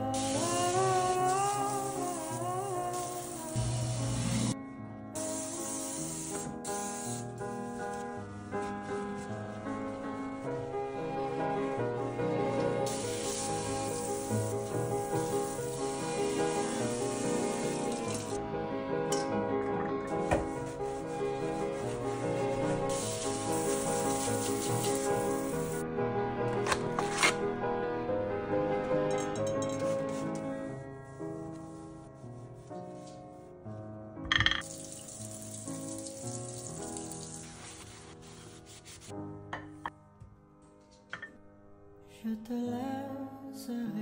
Música Je te laisserai